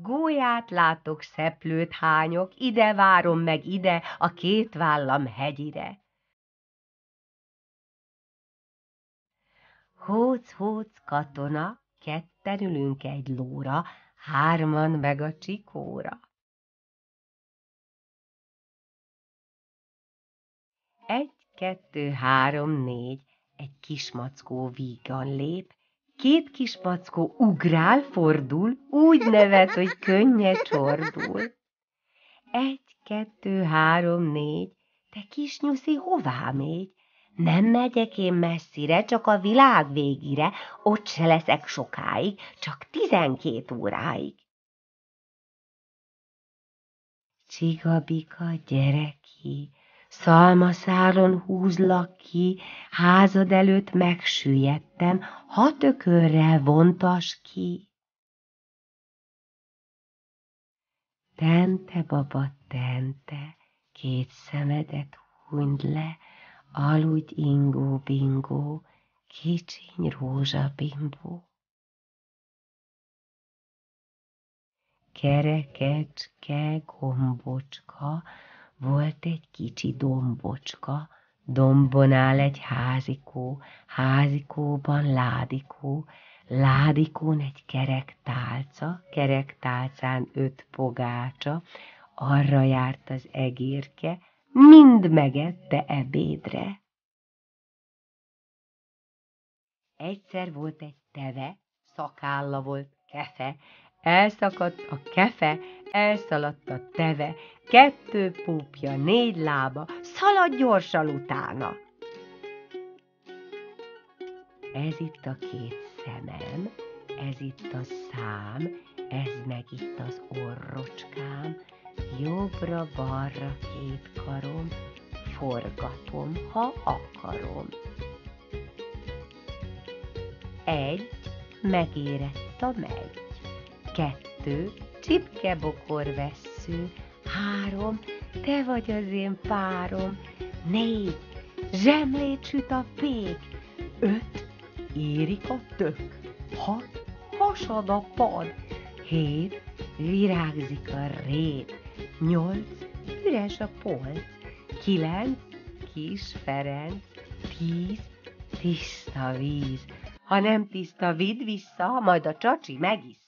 Gólyát látok, szeplőt hányok, ide várom meg ide, a két vállam hegyire. Hóc-hóc katona, ketten ülünk egy lóra, hárman meg a csikóra. Egy, kettő, három, négy, egy kismackó vígan lép, két kismackó ugrál, fordul, úgy nevet, hogy könnye csordul. Egy, kettő, három, négy, te kis nyuszi, hová mégy? Nem megyek én messzire, csak a világ végire, ott se leszek sokáig, csak tizenkét óráig. Csigabika, gyere ki, szalmaszálon húzlak ki, házad előtt megsüllyedtem, ha tökörrel vontas ki. Tente, baba, tente, két szemedet hunyd le, aludj ingó-bingó, kicsiny rózsabimbó. Kerekecske, gombocska, volt egy kicsi dombocska, dombon áll egy házikó, házikóban ládikó, ládikón egy kerek tálca, kerek tálcán öt pogácsa, arra járt az egérke, mind megette ebédre. Egyszer volt egy teve, szakálla volt kefe, elszakadt a kefe, elszaladt a teve, kettő púpja, négy lába, szalad gyorsan utána. Ez itt a két szemem, ez itt a szám, ez meg itt az orrocskám, jobbra-balra két karom, forgatom, ha akarom. Egy, megérett a megy, kettő, csipkebokor vessző, három, te vagy az én párom, négy, zsemlét süt a pék, öt, érik a tök, hat, hasad a pad, hét, virágzik a rét, nyolc, üres a polc, kilenc, kis Ferenc, tíz, tiszta víz, ha nem tiszta, vidd vissza, majd a csacsi megisz.